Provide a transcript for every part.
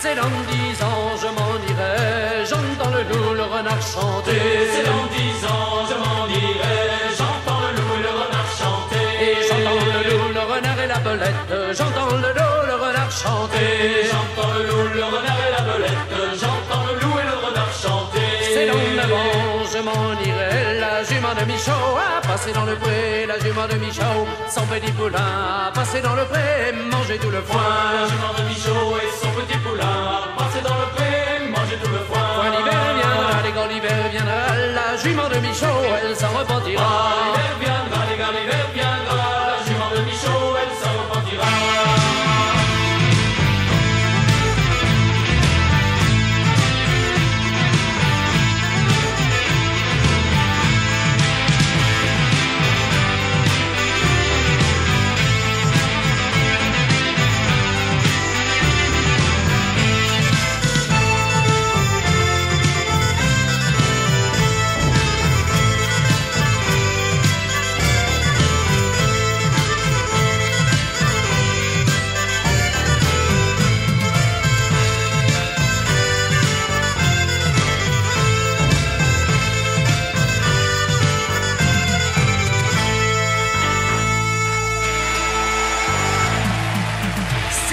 C'est dans dix ans, je m'en irai, j'entends le loup, le renard chanter. C'est dans dix ans, je m'en irai, j'entends le loup, le renard chanter. Et j'entends le loup, le renard et la belette, j'entends le loup, le renard chanter. J'entends le loup, le renard et la belette, j'entends le loup et le renard chanter. C'est dans neuf ans, je m'en irai, la jument de Michaud a passé dans le pré, la jument de Michaud, sans petit poulain a passé dans le pré, manger tout le foin. La jument de Michaud la jument de Michaud, elle s'en repentira. L'hiver viendra, les.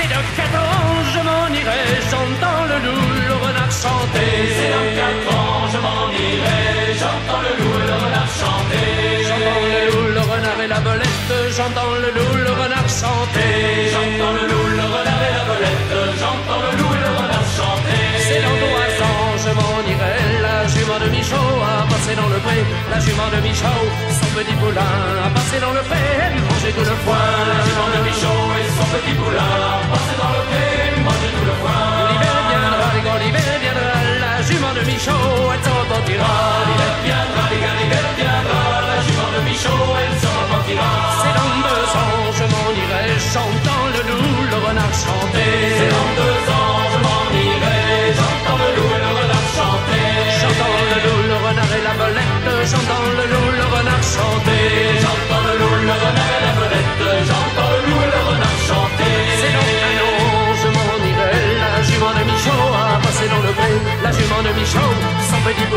C'est de quatre ans, je m'en irai, j'entends le loup, le renard chanter. C'est dans quatre ans, je m'en irai. J'entends le loup et le renard chanter. J'entends le loup, le renard et la belette, j'entends le loup, le renard chanter. J'entends le loup, le renard et la belette. J'entends le loup et le renard chanter. C'est dans trois ans, je m'en irai, la jument de Michaud a passé dans le pré. La jument de Michaud, son petit poulain a passé dans le pré, manger tout le foin. La jument de Michaud et son Michaud, elle s'en repentira. L'hiver viendra, les gars. La jument de Michaud, elle se repentira. C'est dans deux ans, je m'en irai, j'entends le loup, le renard chanter. C'est dans deux ans, je m'en irai. J'entends le loup et le renard chanter. J'entends le loup, le renard et la belette, j'entends le loup, jument de